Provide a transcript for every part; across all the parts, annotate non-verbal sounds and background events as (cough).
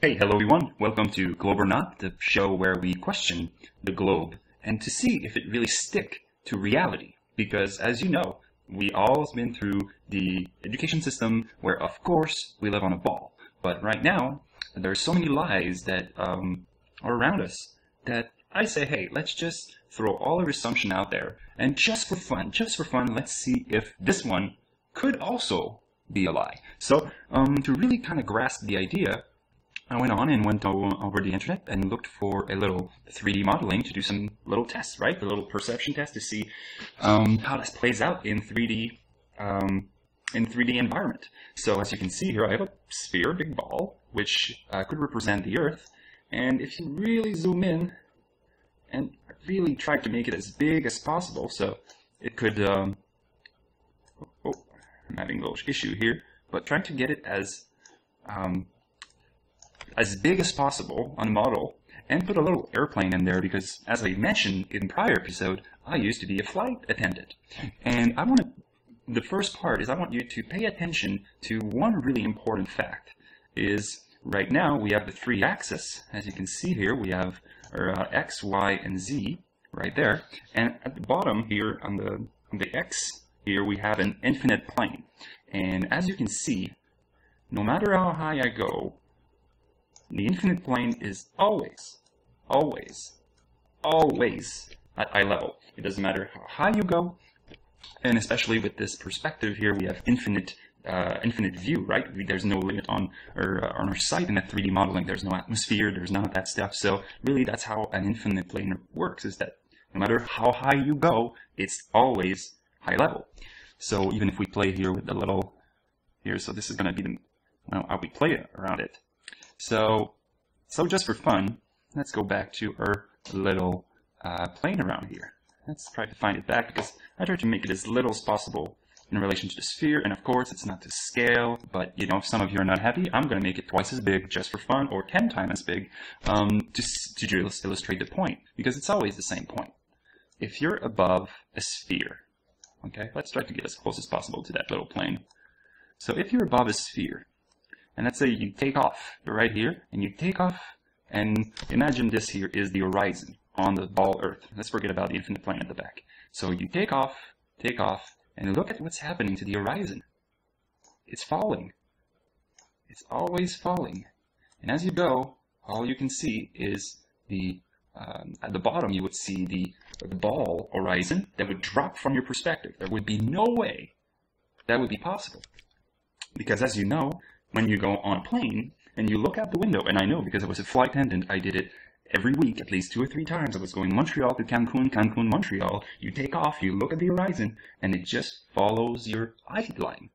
Hey, hello everyone. Welcome to Globe or Not, the show where we question the globe and to see if it really stick to reality. Because as you know, we all been through the education system where of course we live on a ball. But right now, there's so many lies that um, are around us that I say, hey, let's just throw all our assumption out there and just for fun, just for fun, let's see if this one could also be a lie. So um, to really kind of grasp the idea, I went on and went over the internet and looked for a little 3D modeling to do some little tests, right? A little perception test to see um, how this plays out in 3D um, in 3D environment. So as you can see here, I have a sphere, a big ball, which uh, could represent the Earth. And if you really zoom in and really try to make it as big as possible, so it could, um, oh, I'm having a little issue here, but trying to get it as um, as big as possible on the model and put a little airplane in there because as I mentioned in prior episode, I used to be a flight attendant. And I want to, the first part is I want you to pay attention to one really important fact is right now we have the three axes. As you can see here, we have our uh, X, Y, and Z right there. And at the bottom here on the, on the X here, we have an infinite plane. And as you can see, no matter how high I go, the infinite plane is always, always, always at eye level. It doesn't matter how high you go, and especially with this perspective here, we have infinite uh, infinite view, right? There's no limit on our, uh, on our sight in that 3D modeling. There's no atmosphere. There's none of that stuff. So really, that's how an infinite plane works. Is that no matter how high you go, it's always high level. So even if we play here with the little here, so this is going to be the how we play around it. So, so just for fun, let's go back to our little uh, plane around here. Let's try to find it back because I tried to make it as little as possible in relation to the sphere. And of course, it's not to scale, but you know, if some of you are not happy, I'm going to make it twice as big just for fun or 10 times as big um, to, to just illustrate the point because it's always the same point. If you're above a sphere, okay, let's try to get as close as possible to that little plane. So if you're above a sphere, and let's say you take off, right here, and you take off, and imagine this here is the horizon on the ball Earth. Let's forget about the infinite plane at the back. So you take off, take off, and look at what's happening to the horizon. It's falling. It's always falling. And as you go, all you can see is the um, at the bottom you would see the, the ball horizon that would drop from your perspective. There would be no way that would be possible. Because as you know, when you go on a plane and you look out the window, and I know because I was a flight attendant, I did it every week, at least two or three times. I was going Montreal to Cancun, Cancun, Montreal. You take off, you look at the horizon, and it just follows your eye line.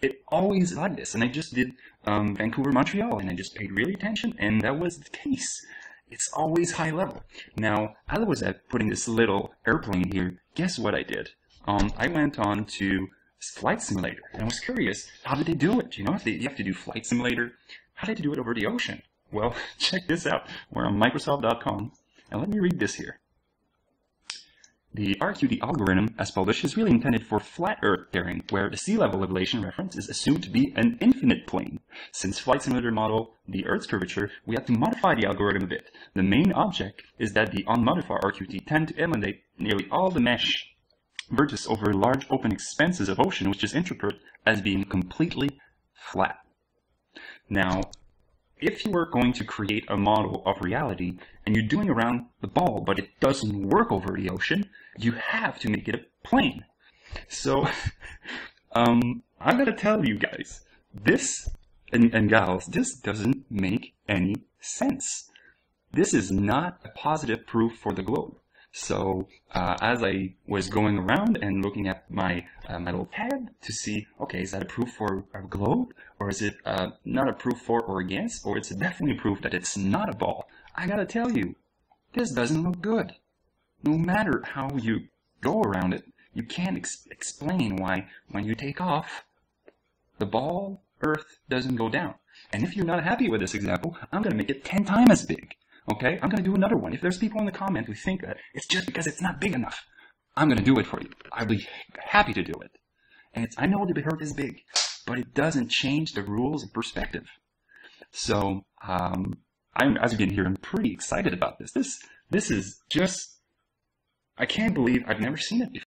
It always like this, and I just did um, Vancouver, Montreal, and I just paid really attention, and that was the case. It's always high level. Now, I was at putting this little airplane here, guess what I did? Um, I went on to flight simulator. And I was curious, how did they do it? You know, if they, you have to do flight simulator, how did they do it over the ocean? Well, (laughs) check this out. We're on Microsoft.com, and let me read this here. The RQT algorithm, as published, is really intended for flat Earth terrain, where the sea level elevation reference is assumed to be an infinite plane. Since Flight Simulator model the Earth's curvature, we have to modify the algorithm a bit. The main object is that the unmodified RQT tend to eliminate nearly all the mesh vertices over large open expanses of ocean, which is interpreted as being completely flat. Now, if you are going to create a model of reality and you're doing around the ball, but it doesn't work over the ocean, you have to make it a plane. So, (laughs) um, I'm gonna tell you guys, this, and, and gals, this doesn't make any sense. This is not a positive proof for the globe. So uh, as I was going around and looking at my uh, metal pad to see, okay, is that a proof for a globe? Or is it uh, not a proof for or against? Or it's definitely proof that it's not a ball? I gotta tell you, this doesn't look good. No matter how you go around it, you can't ex explain why when you take off, the ball, Earth, doesn't go down. And if you're not happy with this example, I'm gonna make it 10 times as big. Okay? I'm going to do another one. If there's people in the comment who think that it's just because it's not big enough, I'm going to do it for you. I'll be happy to do it. And it's, I know the Earth is big, but it doesn't change the rules and perspective. So, Um, I'm, as you can hear, I'm pretty excited about this. This, this is just, I can't believe I've never seen it before.